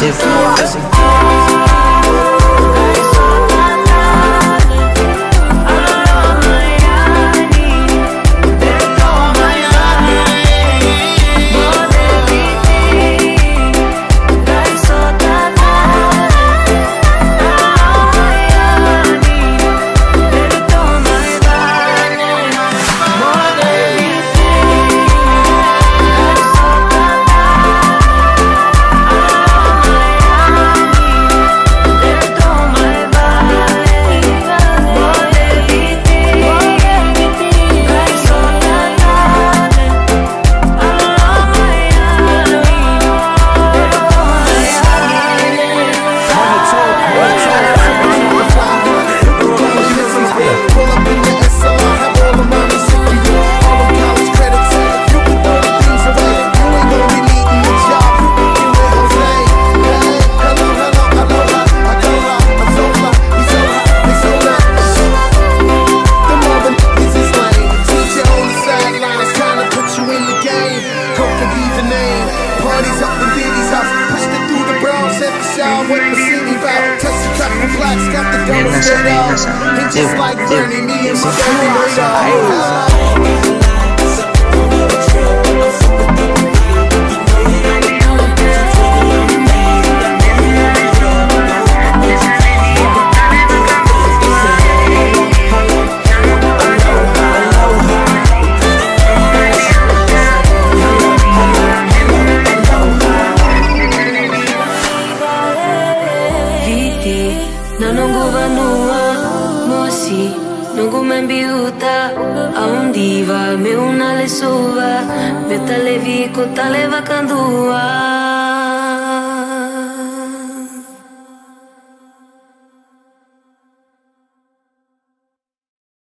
Massive. black for blacks, got the double straight up. It's just like Granny, me and my baby Rita. Me una le suba, me tale vico, tale vacandua.